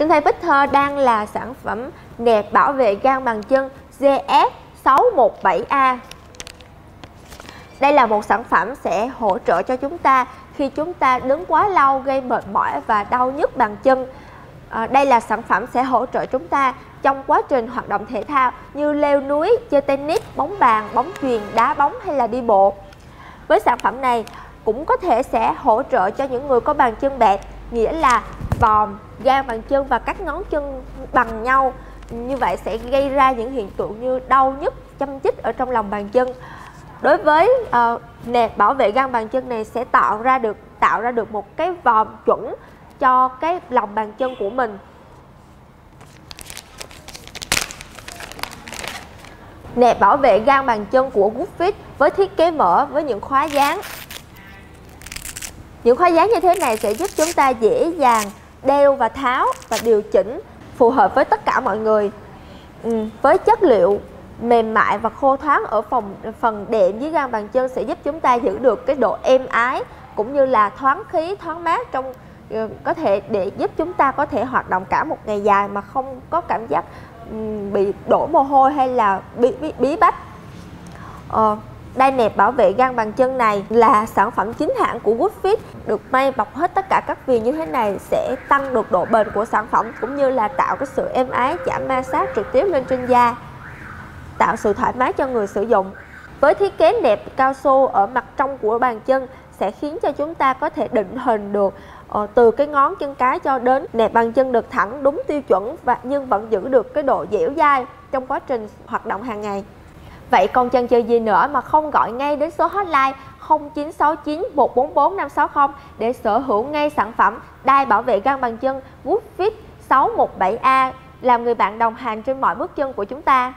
Trên thay, Victor đang là sản phẩm nẹp bảo vệ gan bàn chân GS617A. Đây là một sản phẩm sẽ hỗ trợ cho chúng ta khi chúng ta đứng quá lâu gây mệt mỏi và đau nhức bàn chân. À, đây là sản phẩm sẽ hỗ trợ chúng ta trong quá trình hoạt động thể thao như leo núi, chơi tennis, bóng bàn, bóng chuyền, đá bóng hay là đi bộ. Với sản phẩm này cũng có thể sẽ hỗ trợ cho những người có bàn chân bẹt, nghĩa là vòm, gan bàn chân và các ngón chân bằng nhau. Như vậy sẽ gây ra những hiện tượng như đau nhức, châm chích ở trong lòng bàn chân. Đối với ờ, uh, nẹp bảo vệ gan bàn chân này sẽ tạo ra được tạo ra được một cái vòm chuẩn cho cái lòng bàn chân của mình Nẹp bảo vệ gan bàn chân của Goodfit với thiết kế mở với những khóa dán. Những khóa dán như thế này sẽ giúp chúng ta dễ dàng đeo và tháo và điều chỉnh phù hợp với tất cả mọi người. Ừ, với chất liệu mềm mại và khô thoáng ở phòng phần đệm dưới gan bàn chân sẽ giúp chúng ta giữ được cái độ êm ái cũng như là thoáng khí thoáng mát trong ừ, có thể để giúp chúng ta có thể hoạt động cả một ngày dài mà không có cảm giác ừ, bị đổ mồ hôi hay là bí, bí, bí bách ờ, đai nẹp bảo vệ gan bàn chân này là sản phẩm chính hãng của Woodfit được may bọc hết tất cả các viền như thế này sẽ tăng được độ bền của sản phẩm cũng như là tạo cái sự êm ái giảm ma sát trực tiếp lên trên da, tạo sự thoải mái cho người sử dụng với thiết kế nẹp cao su ở mặt trong của bàn chân sẽ khiến cho chúng ta có thể định hình được ờ, từ cái ngón chân cái cho đến nẹp bàn chân được thẳng đúng tiêu chuẩn và nhưng vẫn giữ được cái độ dẻo dai trong quá trình hoạt động hàng ngày. Vậy còn chân chơi gì nữa mà không gọi ngay đến số hotline 0969 144 560 để sở hữu ngay sản phẩm đai bảo vệ gan bằng chân Woodfit 617A làm người bạn đồng hành trên mọi bước chân của chúng ta.